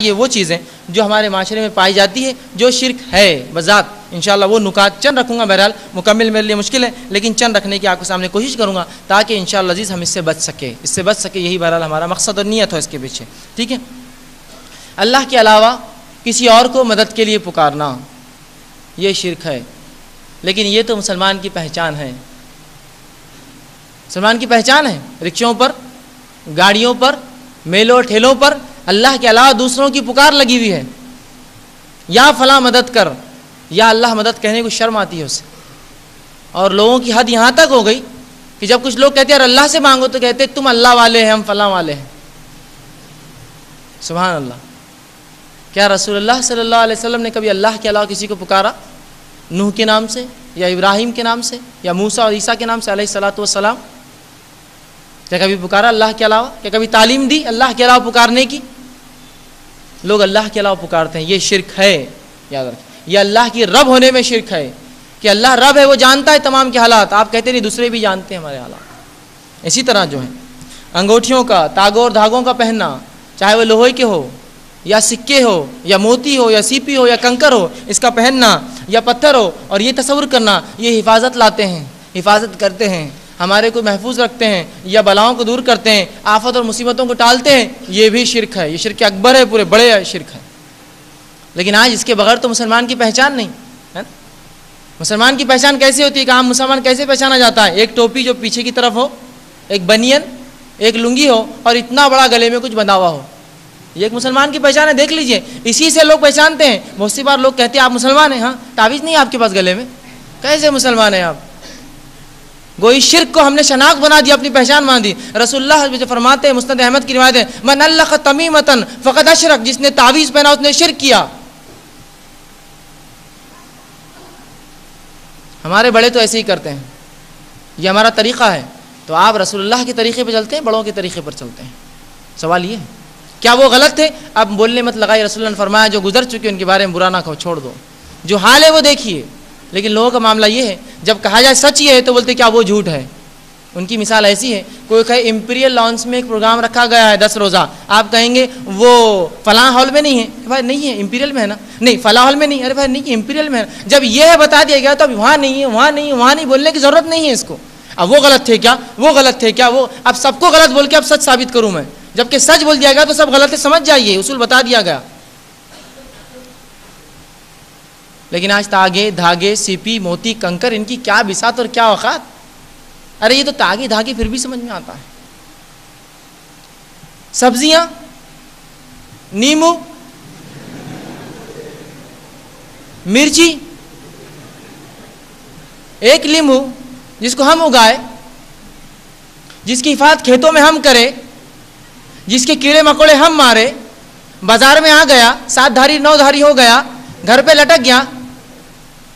یہ وہ چیزیں جو ہمارے معاشرے میں پائی جاتی ہے جو شرک ہے۔ بذات، انشاءاللہ وہ نکات چند رکھوں گا بہرحال، مکمل میرے لیے مشکل ہے، لیکن چند رکھنے کی آپ کے سامنے کوشش کروں گا تاکہ انشاءاللہ عزیز ہم اس سے بچ سکے اس سے بچ سکے یہی بہرحال ہمارا مقصد اور نیت ہو اس کے پیچھے۔ ٹھیک ہے؟ اللہ کے علاوہ کسی اور کو مدد کے لیے پکارنا، یہ شرک ہے۔ لیکن یہ تو مسلمان کی پہچان ہے۔ مسلمان کی پہچان ہے۔ رکشوں پر، گاڑیوں پر، میلوں ٹھیلوں پر اللہ کے علاوہ دوسروں کی پکار لگی ہوئی ہے۔ یا فلاں مدد کر، یا اللہ مدد کہنے کو شرم آتی ہے اسے اور لوگوں کی حد یہاں تک ہو گئی کہ جب کچھ لوگ کہتے ہیں اللہ سے مانگو تو کہتے تم اللہ والے ہیں، ہم فلاں والے ہیں۔ سبحان اللہ۔ کیا رسول اللہ صلی اللہ علیہ وسلم نے کبھی اللہ کے علاوہ کسی کو پکارا؟ نوح کے نام سے، یا ابراہیم کے نام سے، یا موسا اور عیسیٰ کے نام سے علیہ السلاۃ والسلام؟ کیا کبھی پکارا اللہ کے علاوہ؟ کیا کبھی تعلیم دی اللہ کے علاوہ پکارنے کی؟ لوگ اللہ کے علاوہ پکارتے ہیں، یہ شرک ہے، یاد رکھیں۔ یہ اللہ کی رب ہونے میں شرک ہے۔ کہ اللہ رب ہے، وہ جانتا ہے تمام کے حالات۔ آپ کہتے نہیں، دوسرے بھی جانتے ہیں ہمارے حالات۔ اسی طرح جو ہیں، انگوٹھیوں کا، تاگوں اور دھاگوں کا پہننا، چاہے وہ لوہے کے ہو، یا سکے ہو، یا موتی ہو، یا سیپی ہو، یا کنکر ہو، اس کا پہننا، یا پتھر ہو، اور یہ تصور کرنا، یہ حفاظت لاتے ہیں، حفاظت کرتے ہیں۔ ہمارے کو محفوظ رکھتے ہیں یا بلاؤں کو دور کرتے ہیں، آفت اور مصیبتوں کو ٹالتے ہیں، یہ بھی شرک ہے، یہ شرک اکبر ہے، پورے بڑے شرک ہے لیکن آج اس کے بغیر تو مسلمان کی پہچان نہیں، ہے مسلمان کی پہچان کیسے ہوتی ہے کہ عام مسلمان کیسے پہچانا جاتا ہے؟ ایک ٹوپی جو پیچھے کی طرف ہو، ایک بنین، ایک لنگی ہو اور اتنا بڑا گلے میں کچھ بندھا ہوا ہو۔ یہ ایک مسلمان کی پہچان ہے، دیکھ لیجیے۔ اسی سے لوگ پہچانتے ہیں۔ بہت سی بار لوگ کہتے ہیں، آپ مسلمان ہیں ہاں؟ تعویذ نہیں آپ کے پاس گلے میں۔ کیسے مسلمان ہیں آپ؟ گوئی شرک کو ہم نے شناخت بنا دیا اپنی پہچان مان دی رسول اللہ جو فرماتے ہیں مستد احمد کی روایت ہے، من اللہ تمیمتن فقط اشرک جس نے تعویذ پہنا، اس نے شرک کیا۔ ہمارے بڑے تو ایسے ہی کرتے ہیں۔ یہ ہمارا طریقہ ہے۔ تو آپ رسول اللہ کے طریقے پہ چلتے ہیں، بڑوں کے طریقے پر چلتے ہیں۔ سوال یہ ہے، کیا وہ غلط تھے اب بولنے مت لگائی رسول اللہ نے فرمایا، جو گزر چکے ان کے بارے میں برا نہ کہو، چھوڑ دو۔ جو حال ہے، وہ دیکھیے۔ لیکن لوگوں کا معاملہ یہ ہے، جب کہا جائے سچ یہ ہے تو بولتے کیا وہ جھوٹ ہے؟ ان کی مثال ایسی ہے، کوئی کہے امپیریل لانس میں ایک پروگرام رکھا گیا ہے دس روزہ، آپ کہیں گے وہ فلاں ہال میں نہیں ہے؟ بھائی نہیں ہے امپیریل میں ہے نا؟ نہیں، فلاں ہال میں نہیں، ارے بھائی نہیں امپیریل میں ہے۔ جب یہ بتا دیا گیا تو اب وہاں نہیں ہے، وہاں نہیں ہے، وہاں نہیں، بولنے کی ضرورت نہیں ہے اس کو۔ اب وہ غلط تھے کیا؟ وہ غلط تھے کیا؟ وہ اب سب کو غلط بول کے اب سچ ثابت کروں میں۔ جبکہ سچ بول دیا گیا تو سب غلط ہے، سمجھ جائیے، اصول بتا دیا گیا۔ لیکن آج تاگے دھاگے سیپی موتی کنکر ان کی کیا بسات اور کیا اوقات؟ ارے یہ تو تاگے دھاگے پھر بھی سمجھ میں آتا ہے۔ سبزیاں، نیمو، مرچی، ایک لیمو جس کو ہم اگائے، جس کی حفاظت کھیتوں میں ہم کرے، جس کے کیڑے مکوڑے ہم مارے، بازار میں آ گیا، سات دھاری، نو دھاری ہو گیا، گھر پہ لٹک گیا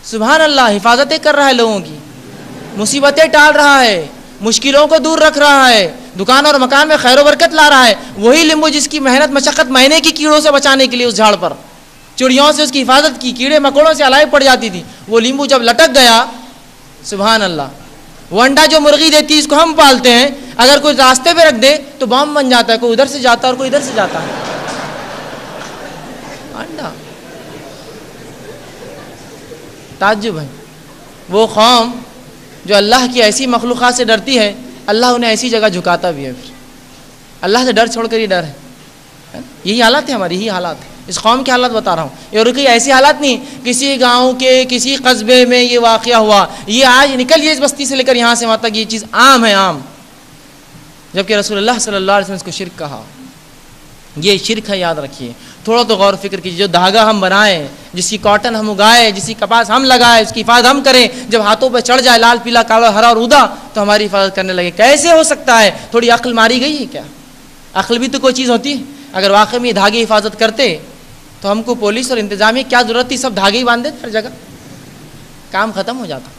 سبحان اللہ، حفاظتیں کر رہا ہے لوگوں کی۔ مصیبتیں ٹال رہا ہے، مشکلوں کو دور رکھ رہا ہے، دکان اور مکان میں خیر و برکت لا رہا ہے۔ وہی لیمبو جس کی محنت، مشقت، مہینے کی کیڑوں سے بچانے کے لیے اس جھاڑ پر۔ چڑیوں سے اس کی حفاظت کی، کیڑے مکوڑوں سے الائی پڑ جاتی تھی۔ وہ لیمبو جب لٹک گیا، سبحان اللہ۔ وہ انڈا جو مرغی دیتی اس کو ہم پالتے ہیں۔ اگر کوئی راستے پہ رکھ دے، تو بام بن جاتا ہے۔ کوئی ادھر سے جاتا ہے اور کوئی ادھر سے جاتا ہے۔ انڈا تعجب ہے۔ وہ قوم جو اللہ کی ایسی مخلوقات سے ڈرتی ہے، اللہ انہیں ایسی جگہ جھکاتا بھی ہے۔ پھر اللہ سے ڈر چھوڑ کر ہی ڈر ہے۔ یہی حالات ہے ہماری، یہی حالات۔ ہے اس قوم کے حالات بتا رہا ہوں۔ اور کوئی ایسی حالات نہیں، کسی گاؤں کے، کسی قصبے میں یہ واقعہ ہوا۔ یہ آج نکل یہ اس بستی سے لے کر یہاں سے وہاں تک یہ چیز عام ہے، عام۔ جبکہ رسول اللہ صلی اللہ علیہ وسلم اس کو شرک کہا۔ یہ شرک ہے، یاد رکھیے۔ تھوڑا تو غور فکر کیجیے، جو دھاگا ہم بنائیں، جس کی کاٹن ہم اگائے جس کی کپاس ہم لگائے اس کی حفاظت ہم کریں، جب ہاتھوں پہ چڑھ جائے لال، پیلا، کالا، ہرا اور ادا تو ہماری حفاظت کرنے لگے کیسے ہو سکتا ہے؟ تھوڑی عقل ماری گئی ہے کیا؟ عقل بھی تو کوئی چیز ہوتی۔ ہے اگر واقعی میں دھاگے حفاظت کرتے، تو ہم کو پولیس اور انتظامیہ کیا ضرورت تھی؟ سب دھاگے ہی باندھے ہر جگہ۔ کام ختم ہو جاتا۔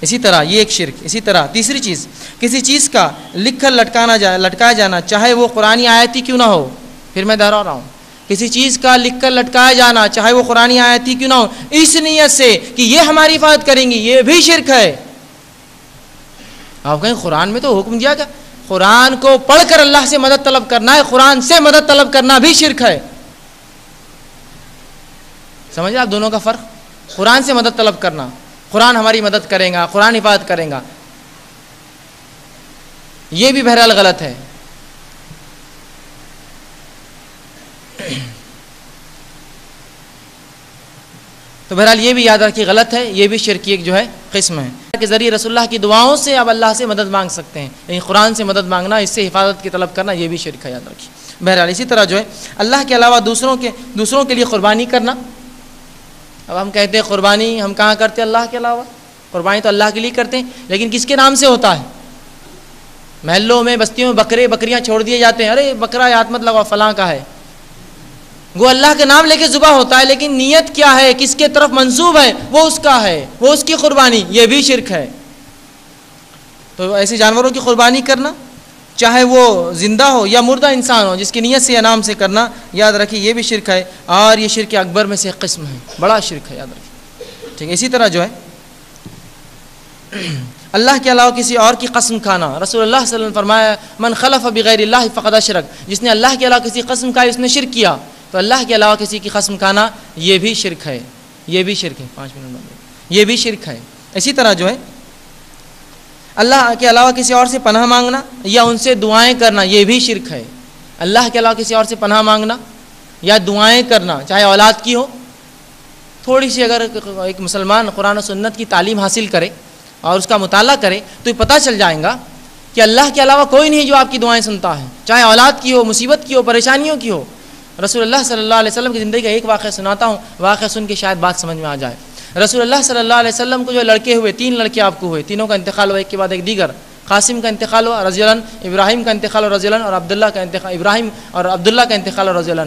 اسی طرح یہ ایک شرک، اسی طرح تیسری چیز، کسی چیز کا لکھ کر لٹکانا جائے لٹکایا جانا، چاہے وہ قرآن آیتی کیوں نہ ہو۔ پھر میں دہرا رہا ہوں۔ کسی چیز کا لکھ کر لٹکایا جانا، چاہے وہ قرآن آیتی کیوں نہ ہو، اس نیت سے کہ یہ ہماری حفاظت کریں گی یہ بھی شرک ہے۔ آپ کہیں قرآن میں تو حکم دیا گیا، قرآن کو پڑھ کر اللہ سے مدد طلب کرنا ہے، قرآن سے مدد طلب کرنا بھی شرک ہے۔ سمجھ آپ دونوں کا فرق؟ قرآن سے مدد طلب کرنا، قرآن ہماری مدد کرے گا، قرآن حفاظت کرے گا۔ یہ بھی بہرحال غلط ہے۔ تو بہرحال یہ بھی یاد رکھیے، غلط ہے، یہ بھی شرکی ایک جو ہے قسم ہے۔ کے ذریعے رسول اللہ کی دعاؤں سے اب اللہ سے مدد مانگ سکتے ہیں یعنی قرآن سے مدد مانگنا، اس سے حفاظت کی طلب کرنا، یہ بھی شرک ہے، یاد رکھیے۔ بہرحال اسی طرح جو ہے، اللہ کے علاوہ دوسروں کے دوسروں کے لیے قربانی کرنا۔ اب ہم کہتے ہیں قربانی، ہم کہاں کرتے ہیں اللہ کے علاوہ؟ قربانی تو اللہ کے لیے کرتے ہیں، لیکن کس کے نام سے ہوتا ہے؟ محلوں میں، بستیوں میں بکرے، بکریاں چھوڑ دیے جاتے ہیں۔ ارے، بکرا یاد مت لگا فلاں کا ہے۔ وہ اللہ کے نام لے کے ذبح ہوتا ہے، لیکن نیت کیا ہے؟ کس کے طرف منسوب ہے؟ وہ اس کا ہے، وہ اس کی قربانی، یہ بھی شرک ہے۔ تو ایسے جانوروں کی قربانی کرنا، چاہے وہ زندہ ہو یا مردہ انسان ہو، جس کی نیت سے یا نام سے کرنا، یاد رکھیے، یہ بھی شرک ہے۔ اور یہ شرک اکبر میں سے ایک قسم ہے۔ بڑا شرک ہے، یاد رکھیے۔ ٹھیک ہے اسی طرح جو ہے، اللہ کے علاوہ کسی اور کی قسم کھانا۔ رسول اللہ صلی اللہ علیہ وسلم فرمایا، من خلف بغیر اللہ فقد اشرک جس نے اللہ کے علاوہ کسی قسم کھائی، اس نے شرک کیا۔ تو اللہ کے علاوہ کسی کی قسم کھانا یہ بھی شرک ہے، یہ بھی شرک ہے۔ پانچ منٹ یہ بھی شرک ہے۔ اسی طرح جو ہے، اللہ کے علاوہ کسی اور سے پناہ مانگنا یا ان سے دعائیں کرنا، یہ بھی شرک ہے۔ اللہ کے علاوہ کسی اور سے پناہ مانگنا یا دعائیں کرنا، چاہے اولاد کی ہو، تھوڑی سی اگر ایک مسلمان قرآن و سنت کی تعلیم حاصل کرے اور اس کا مطالعہ کرے، تو یہ پتہ چل جائیں گا کہ اللہ کے علاوہ کوئی نہیں جو آپ کی دعائیں سنتا ہے۔ چاہے اولاد کی ہو، مصیبت کی ہو، پریشانیوں کی ہو رسول اللہ صلی اللہ علیہ وسلم کی زندگی کا ایک واقعہ سناتا ہوں۔ واقعہ سن کے شاید بات سمجھ میں آ جائے۔ رسول اللہ صلی اللہ علیہ وسلم کو جو لڑکے ہوئے، تین لڑکے آپ کو ہوئے۔ تینوں کا انتقال ہوا، ایک کے بعد ایک دیگر۔ قاسم کا انتقال ہوا، رضی اللہ ابراہیم کا انتقال ہوا، رضی اللہ اور عبداللہ کا انتقال، ابراہیم اور عبداللہ کا انتقال ہوا، رضی اللہ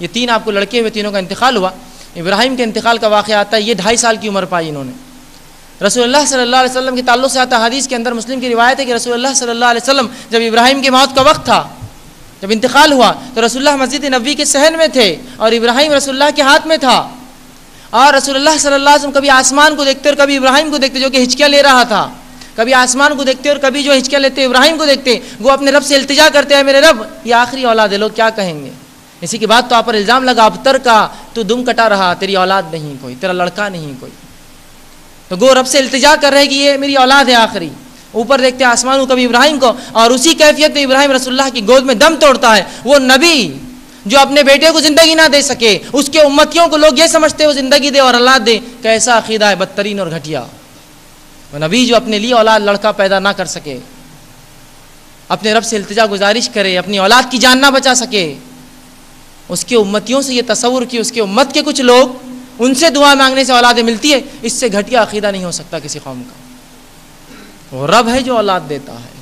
یہ تین آپ کو لڑکے ہوئے، تینوں کا انتقال ہوا۔ ابراہیم کے انتقال کا واقعہ آتا ہے، یہ ڈھائی سال کی عمر پائی انہوں نے۔ رسول اللہ صلی اللہ علیہ وسلم کے تعلق سے آتا حدیث کے اندر مسلم کی روایت ہے کہ رسول اللہ صلی اللہ علیہ وسلم جب ابراہیم کی موت کا وقت تھا جب انتقال ہوا تو رسول اللہ مسجد نبوی کے صحن میں تھے اور ابراہیم رسول اللہ کے ہاتھ میں تھا۔ اور رسول اللہ صلی اللہ علیہ وسلم کبھی آسمان کو دیکھتے اور کبھی ابراہیم کو دیکھتے جو کہ ہچکیاں لے رہا تھا۔ کبھی آسمان کو دیکھتے اور کبھی جو ہچکیاں لیتے ابراہیم کو دیکھتے، وہ اپنے رب سے التجا کرتے ہیں، میرے رب، یہ آخری اولاد ہے، لوگ کیا کہیں گے؟ اسی کے بعد تو آپ پر الزام لگا ابتر کا تو دم کٹا رہا، تیری اولاد نہیں کوئی، تیرا لڑکا نہیں کوئی۔ تو گو رب سے التجا کر رہے کہ یہ میری اولاد ہے آخری۔ اوپر دیکھتے ہیں آسمان کبھی ابراہیم کو، اور اسی کیفیت میں ابراہیم رسول اللہ کی گود میں دم توڑتا ہے۔ وہ نبی جو اپنے بیٹے کو زندگی نہ دے سکے، اس کے امتیوں کو لوگ یہ سمجھتے وہ زندگی دے اور اللہ دے۔ کیسا عقیدہ ہے، بدترین اور گھٹیا۔ وہ نبی جو اپنے لیے اولاد، لڑکا پیدا نہ کر سکے، اپنے رب سے التجا گزارش کرے، اپنی اولاد کی جان نہ بچا سکے۔ اس کے امتیوں سے یہ تصور کی اس کے امت کے کچھ لوگ، ان سے دعا مانگنے سے اولادیں ملتی ہے اس سے گھٹیا عقیدہ نہیں ہو سکتا کسی قوم کا۔ وہ رب ہے جو اولاد دیتا ہے۔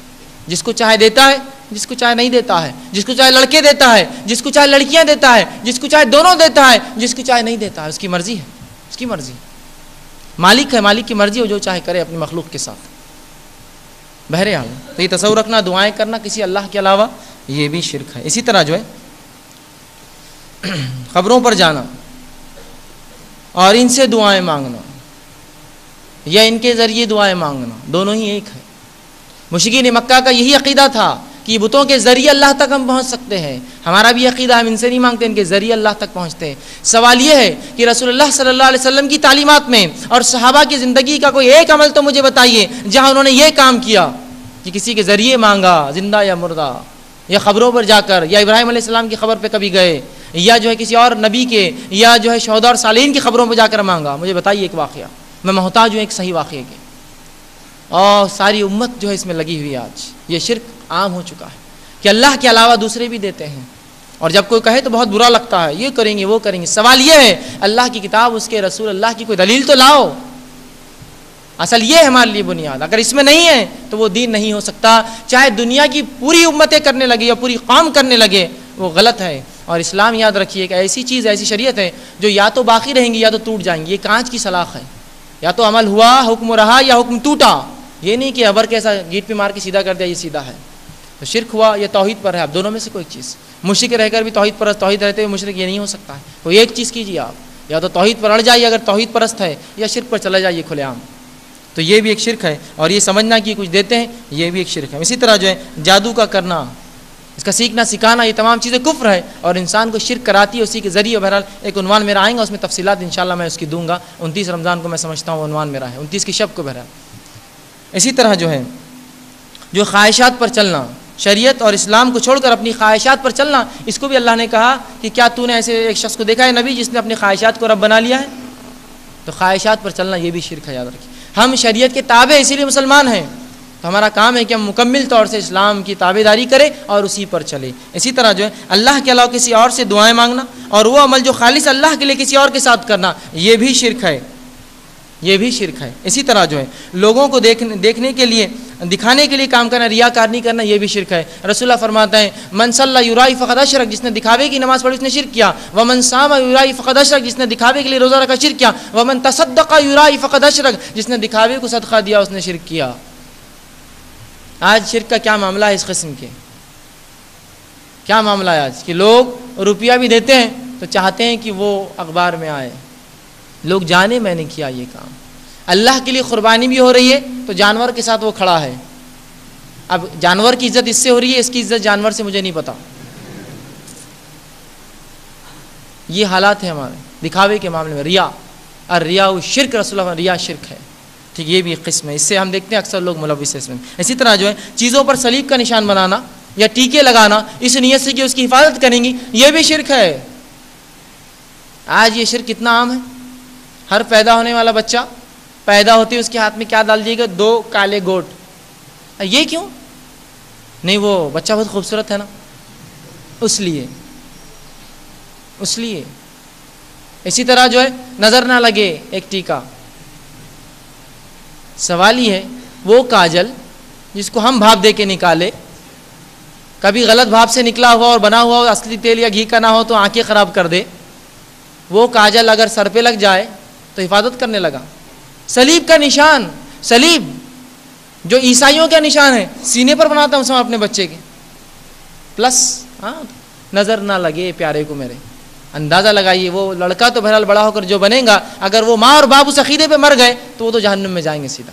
جس کو چاہے دیتا ہے، جس کو چاہے نہیں دیتا ہے۔ جس کو چاہے لڑکے دیتا ہے، جس کو چاہے لڑکیاں دیتا ہے، جس کو چاہے دونوں دیتا ہے، جس کو چاہے نہیں دیتا ہے، اس کی مرضی ہے۔ اس کی مرضی۔ مالک ہے، مالک کی مرضی ہو جو چاہے کرے اپنی مخلوق کے ساتھ۔ بہرحال، تو یہ تصور رکھنا، دعائیں کرنا کسی اللہ کے علاوہ یہ بھی شرک ہے۔ اسی طرح جو ہے، خبروں پر جانا اور ان سے دعائیں مانگنا۔ یا ان کے ذریعے دعائیں مانگنا، دونوں ہی ایک ہے۔ مشکین مکہ کا یہی عقیدہ تھا کہ بتوں کے ذریعے اللہ تک ہم پہنچ سکتے ہیں۔ ہمارا بھی عقیدہ ہم ان سے نہیں مانگتے، ان کے ذریعے اللہ تک پہنچتے ہیں۔ سوال یہ ہے کہ رسول اللہ صلی اللہ علیہ وسلم کی تعلیمات میں اور صحابہ کی زندگی کا کوئی ایک عمل تو مجھے بتائیے جہاں انہوں نے یہ کام کیا کہ کسی کے ذریعے مانگا، زندہ یا مردہ، یا خبروں پر جا کر، یا ابراہیم علیہ السلام کی خبر پہ کبھی گئے، یا جو ہے کسی اور نبی کے، یا جو ہے شہدا اور سالین کی خبروں پہ جا کر مانگا؟ مجھے بتائیے ایک واقعہ۔ میں محتاج ہوں ایک صحیح واقعے کے۔ اور ساری امت جو ہے اس میں لگی ہوئی آج۔ یہ شرک عام ہو چکا ہے۔ کہ اللہ کے علاوہ دوسرے بھی دیتے ہیں۔ اور جب کوئی کہے تو بہت برا لگتا ہے۔ یہ کریں گے، وہ کریں گے۔ سوال یہ ہے، اللہ کی کتاب، اس کے رسول، اللہ کی کوئی دلیل تو لاؤ۔ اصل یہ ہے ہمارے لیے بنیاد۔ اگر اس میں نہیں ہے تو وہ دین نہیں ہو سکتا۔ چاہے دنیا کی پوری امتیں کرنے لگے یا پوری قوم کرنے لگے، وہ غلط ہے۔ اور اسلام یاد رکھیے کہ ایسی چیز، ایسی شریعت ہے جو یا تو باقی رہیں گی یا تو ٹوٹ جائیں گی۔ یہ کانچ کی سلاخ ہے۔ یا تو عمل ہوا، حکم رہا یا حکم ٹوٹا، یہ نہیں کہ ابر کیسا گیٹ پہ مار کے سیدھا کر دیا، یہ سیدھا ہے۔ تو شرک ہوا، یہ توحید پر ہے۔ اب دونوں میں سے کوئی چیز۔ مشرق رہ کر بھی توحید پرست، توحید رہتے ہوئے مشرق یہ نہیں ہو سکتا ہے۔ کوئی ایک چیز کیجیے آپ۔ یا تو توحید پر اڑ جائیے اگر توحید پرست ہے، یا شرک پر چلا جائیے کھلے عام۔ تو یہ بھی ایک شرک ہے اور یہ سمجھنا کہ کچھ دیتے ہیں، یہ بھی ایک شرک ہے۔ اسی طرح جو ہے، جادو کا کرنا۔ اس کا سیکھنا، سکھانا، یہ تمام چیزیں کفر ہے اور انسان کو شرک کراتی ہے اسی کے ذریعے۔ بہرحال ایک عنوان میرا آئیں گا، اس میں تفصیلات انشاءاللہ میں اس کی دوں گا۔ انتیس رمضان کو میں سمجھتا ہوں عنوان میرا ہے۔ انتیس کی شب کو بہرحال۔ اسی طرح جو ہے، جو خواہشات پر چلنا، شریعت اور اسلام کو چھوڑ کر اپنی خواہشات پر چلنا، اس کو بھی اللہ نے کہا کہ کیا تو نے ایسے ایک شخص کو دیکھا ہے نبی جس نے اپنی خواہشات کو رب بنا لیا ہے؟ تو خواہشات پر چلنا یہ بھی شرک ہے، یاد رکھیے۔ ہم شریعت کے تابع اسی لیے مسلمان ہیں۔ تو ہمارا کام ہے کہ ہم مکمل طور سے اسلام کی تابے داری کریں اور اسی پر چلے اسی طرح جو ہے، اللہ کے علاوہ کسی اور سے دعائیں مانگنا اور وہ عمل جو خالص اللہ کے لیے کسی اور کے ساتھ کرنا، یہ بھی شرک ہے۔ یہ بھی شرک ہے۔ اسی طرح جو ہے، لوگوں کو دیکھنے دیکھنے کے لیے، دکھانے کے لیے کام کرنا ریا کار نہیں کرنا، یہ بھی شرک ہے۔ رسول اللہ فرماتا ہے من صلی یورائی فقد اشرک جس نے دکھاوے کی نماز پڑھی اس نے شرک کیا۔ وہ من سام یورائی فقد اشرک جس نے دکھاوے کے لیے روزہ رکھا شرک کیا۔ وہ من تصدق یورائی فقد اشرک جس نے دکھاوے کو صدقہ دیا، اس نے شرک کیا۔ آج شرک کا کیا معاملہ ہے اس قسم کے؟ کیا معاملہ ہے آج؟ کہ لوگ روپیہ بھی دیتے ہیں تو چاہتے ہیں کہ وہ اخبار میں آئے۔ لوگ جانے میں نے کیا یہ کام۔ اللہ کے لیے قربانی بھی ہو رہی ہے تو جانور کے ساتھ وہ کھڑا ہے۔ اب جانور کی عزت اس سے ہو رہی ہے، اس کی عزت جانور سے مجھے نہیں پتا۔ یہ حالات ہیں ہمارے۔ دکھاوے کے معاملے میں ریا۔ اور ریا وہ شرک رسول اللہ ریا شرک ہے۔ ٹھیک، یہ بھی ایک قسم ہے۔ اس سے ہم دیکھتے ہیں اکثر لوگ ملوث اس میں۔ اسی طرح جو ہے، چیزوں پر سلیب کا نشان بنانا یا ٹیکے لگانا، اس نیت سے کہ اس کی حفاظت کریں گی، یہ بھی شرک ہے۔ آج یہ شرک کتنا عام ہے۔ ہر پیدا ہونے والا بچہ پیدا ہوتی ہے اس کے ہاتھ میں کیا ڈال دیے گا؟ دو کالے گوٹ۔ یہ کیوں؟ نہیں، وہ بچہ بہت خوبصورت ہے نا۔ اس لیے۔ اس لیے۔ اسی طرح جو ہے، نظر نہ لگے ایک ٹیکا۔ سوال ہی ہے، وہ کاجل جس کو ہم بھاپ دے کے نکالے، کبھی غلط بھاپ سے نکلا ہوا اور بنا ہوا اور اصلی تیل یا گھی کا نہ ہو تو آنکھیں خراب کر دے۔ وہ کاجل اگر سر پہ لگ جائے تو حفاظت کرنے لگا۔ سلیب کا نشان، سلیب جو عیسائیوں کا نشان ہے سینے پر بناتا ہوں سب اپنے بچے کے۔ پلس ہاں نظر نہ لگے پیارے کو میرے۔ اندازہ لگائیے، وہ لڑکا تو بہرحال بڑا ہو کر جو بنے گا، اگر وہ ماں اور باپ اس عقیدے پہ مر گئے، تو وہ تو جہنم میں جائیں گے سیدھا۔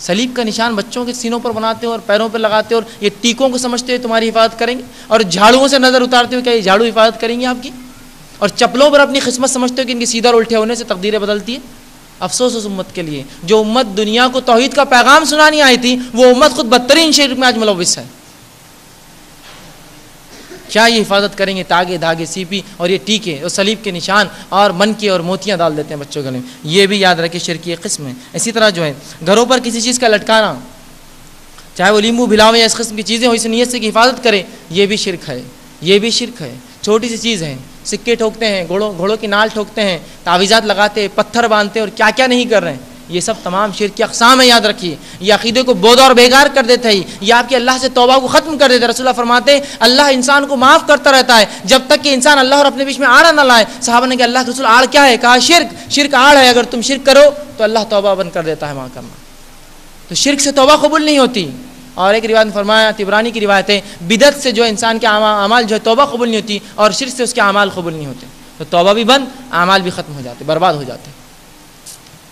سلیب کا نشان بچوں کے سینوں پر بناتے ہو اور پیروں پر لگاتے ہو اور یہ ٹیکوں کو سمجھتے ہوئے تمہاری حفاظت کریں گے، اور جھاڑوؤں سے نظر اتارتے ہوئے کیا یہ جھاڑو حفاظت کریں گے آپ کی؟ اور چپلوں پر اپنی قسمت سمجھتے ہو کہ ان کی سیدھا الٹے ہونے سے تقدیریں بدلتی ہے؟ افسوس اس امت کے لیے، جو امت دنیا کو توحید کا پیغام سنانی آئی تھی، وہ امت خود بدترین شرک میں آج ملوث ہے۔ کیا یہ حفاظت کریں گے؟ تاگے دھاگے سیپی اور یہ ٹیکے اور سلیب کے نشان اور من کے اور موتیاں ڈال دیتے ہیں بچوں گلے میں یہ بھی یاد رکھے شرکی قسم ہے۔ اسی طرح جو ہے، گھروں پر کسی چیز کا لٹکانا، چاہے وہ لیمبو بلاویں یا اس قسم کی چیزیں ہو اس نیت سے کہ حفاظت کرے، یہ بھی شرک ہے۔ یہ بھی شرک ہے۔ چھوٹی سی چیز ہے۔ سکے ٹھوکتے ہیں، گھوڑوں گھوڑوں کی نال ٹھوکتے ہیں، تعویذات لگاتے، پتھر باندھتے اور کیا کیا نہیں کر رہے۔ ہیں یہ سب تمام شرک کی اقسام ہے یاد رکھیے۔ یہ عقیدے کو بود اور بیگار کر دیتا ہے یہ آپ کے اللہ سے توبہ کو ختم کر دیتا ہے رسول اللہ فرماتے ہیں، اللہ انسان کو معاف کرتا رہتا ہے۔ جب تک کہ انسان اللہ اور اپنے بیچ میں آڑا نہ لائے، صحابہ نے کہ اللہ کے رسول آڑ کیا ہے؟ کہا، شرک۔ شرک آڑ ہے، اگر تم شرک کرو تو اللہ توبہ بند کر دیتا ہے وہاں کرنا۔ تو شرک سے توبہ قبول نہیں ہوتی۔ اور ایک روایت فرمایا تبرانی کی روایتیں بدت سے جو انسان کے اعمال جو ہے، توبہ قبول نہیں ہوتی اور شرک سے اس کے اعمال قبول نہیں ہوتے۔ تو توبہ بھی بند، اعمال بھی ختم ہو جاتے، برباد ہو جاتے۔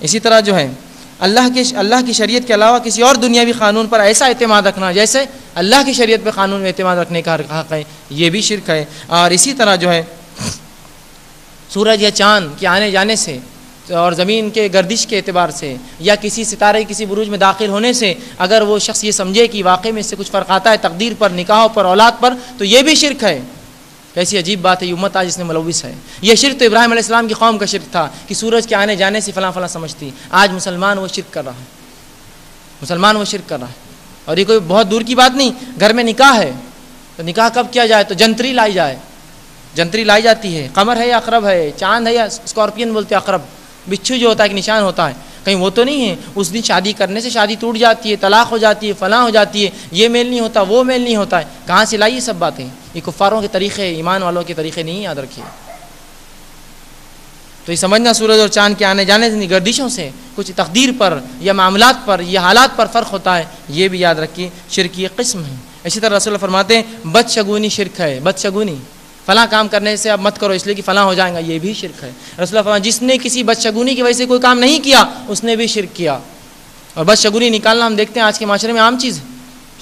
اسی طرح جو ہے، اللہ کے اللہ کی شریعت کے علاوہ کسی اور دنیاوی قانون پر ایسا اعتماد رکھنا، جیسے اللہ کی شریعت پہ قانون میں اعتماد رکھنے کا حق ہے، یہ بھی شرک ہے۔ اور اسی طرح جو ہے، سورج یا چاند کے آنے جانے سے اور زمین کے گردش کے اعتبار سے یا کسی ستارے، کسی بروج میں داخل ہونے سے اگر وہ شخص یہ سمجھے کہ واقعی میں اس سے کچھ فرق آتا ہے، تقدیر پر، نکاحوں پر، اولاد پر، تو یہ بھی شرک ہے۔ کیسی عجیب بات ہے، یہ امت آج اس میں ملوث ہے۔ یہ شرک تو ابراہیم علیہ السلام کی قوم کا شرک تھا کہ سورج کے آنے جانے سے فلاں فلاں سمجھتی۔ آج مسلمان وہ شرک کر رہا ہے۔ مسلمان وہ شرک کر رہا ہے۔ اور یہ کوئی بہت دور کی بات نہیں، گھر میں نکاح ہے۔ تو نکاح کب کیا جائے؟ تو جنتری لائی جائے۔ جنتری لائی جاتی ہے۔ قمر ہے یا اقرب ہے؟ چاند ہے یا اسکارپین بولتے اقرب۔ بچھو جو ہوتا ہے ایک نشان ہوتا ہے۔ کہیں وہ تو نہیں ہے۔ اس دن شادی کرنے سے شادی ٹوٹ جاتی ہے، طلاق ہو جاتی ہے، فلاں ہو جاتی ہے۔ یہ میل نہیں ہوتا، وہ میل نہیں ہوتا ہے۔ کہاں سے لائی یہ سب باتیں؟ یہ کفاروں کے طریقے، ایمان والوں کے طریقے نہیں یاد رکھیے۔ تو یہ سمجھنا سورج اور چاند کے آنے جانے سے گردشوں سے کچھ تقدیر پر یا معاملات پر، یا حالات پر فرق ہوتا ہے، یہ بھی یاد رکھیے، شرکی قسم ہے۔ اسی طرح رسول فرماتے ہیں، بد شگونی شرک ہے، بد شگونی۔ فلاں کام کرنے سے اب مت کرو، اس لیے کہ فلاں ہو جائیں گا، یہ بھی شرک ہے۔ رسول اللہ جس نے کسی بدشگونی کی وجہ سے کوئی کام نہیں کیا، اس نے بھی شرک کیا۔ اور بدشگونی نکالنا ہم دیکھتے ہیں، آج کے معاشرے میں عام چیز ہے۔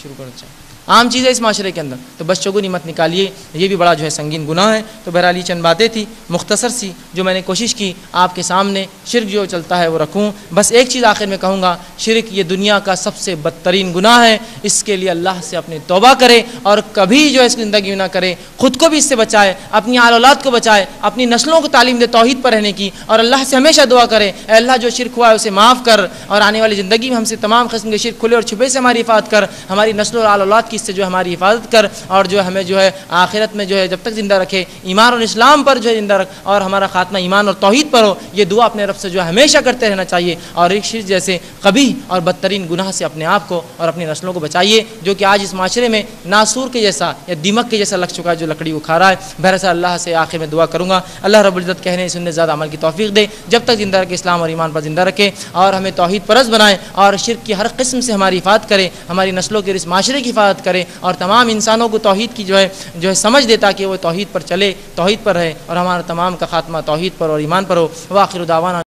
شروع کرنا چاہیے عام چیز ہے اس معاشرے کے اندر۔ تو بس چگونی مت نکالیے، یہ بھی بڑا جو ہے سنگین گناہ ہے۔ تو بہرحال یہ چند باتیں تھیں۔ مختصر سی جو میں نے کوشش کی آپ کے سامنے، شرک جو چلتا ہے وہ رکھوں۔ بس ایک چیز آخر میں کہوں گا شرک یہ دنیا کا سب سے بدترین گناہ ہے، اس کے لیے اللہ سے اپنے توبہ کرے اور کبھی جو ہے اس کی زندگی میں نہ کرے۔ خود کو بھی اس سے بچائے، اپنی آل اولاد کو بچائے، اپنی نسلوں کو تعلیم دے توحید پر رہنے کی۔ اور اللہ سے ہمیشہ دعا کرے، اے اللہ جو شرک ہوا ہے اسے معاف کر۔ اور آنے والی زندگی میں ہم سے تمام قسم کے شرک کھلے اور چھپے سے ہماری حفاظت کر۔ ہماری نسل اور آل اولاد کی اس سے جو ہماری حفاظت کر۔ اور جو ہمیں جو ہے آخرت میں جو ہے جب تک زندہ رکھے، ایمان اور اسلام پر جو ہے زندہ رکھ۔ اور ہمارا خاتمہ ایمان اور توحید پر ہو۔ یہ دعا اپنے رب سے جو ہے ہمیشہ کرتے رہنا چاہیے۔ اور ایک شرک جیسے کبھی اور بدترین گناہ سے اپنے آپ کو اور اپنی نسلوں کو بچائیے، جو کہ آج اس معاشرے میں ناسور کے جیسا یا دیمک کے جیسا لگ چکا ہے، جو لکڑی وہ کھا رہا ہے۔ بہرحال اللہ سے آخر میں دعا کروں گا۔ اللہ رب العزت کہنے سننے زیادہ عمل کی توفیق دے۔ جب تک زندہ رکھے، اسلام اور ایمان پر زندہ رکھے اور ہمیں توحید پرست بنائے اور شرک کی ہر قسم سے ہماری حفاظت کرے، ہماری نسلوں کے اس معاشرے کی حفاظت کرے اور تمام انسانوں کو توحید کی جو ہے جو ہے سمجھ دے تاکہ وہ توحید پر چلے، توحید پر رہے اور ہمارا تمام کا خاتمہ توحید پر اور ایمان پر ہو۔ وہ آخر داوانہ